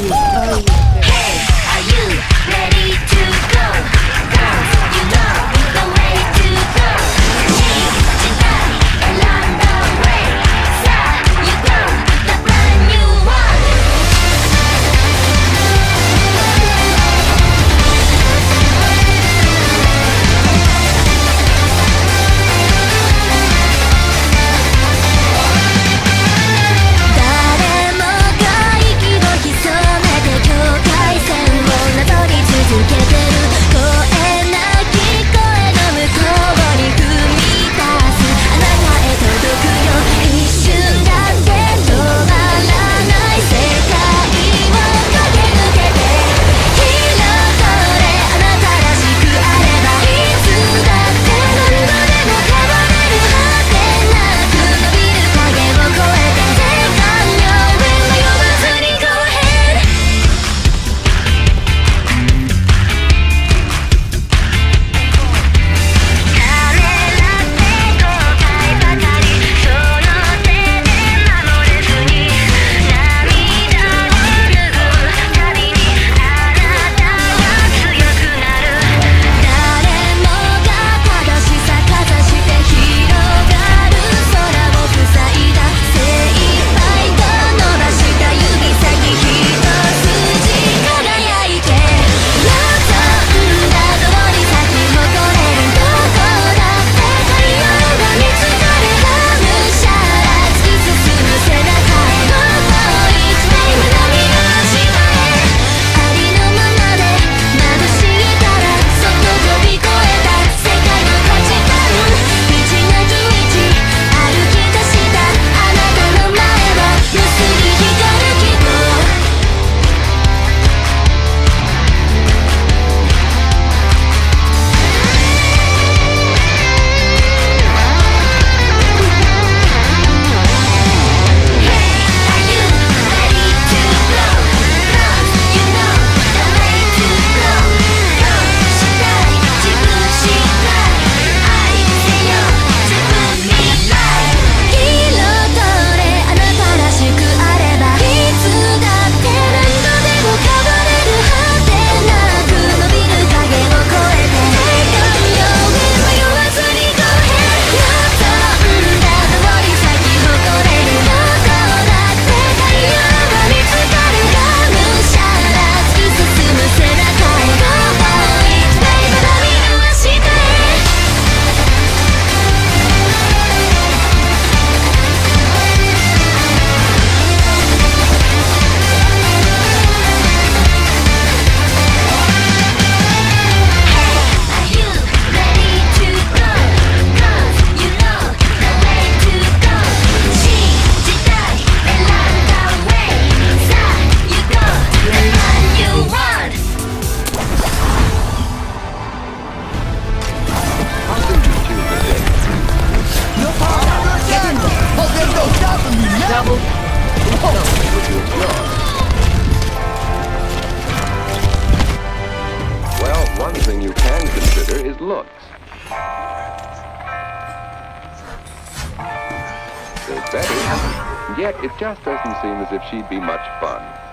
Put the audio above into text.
Ooh. Looks. There's Betty. Yet it just doesn't seem as if she'd be much fun.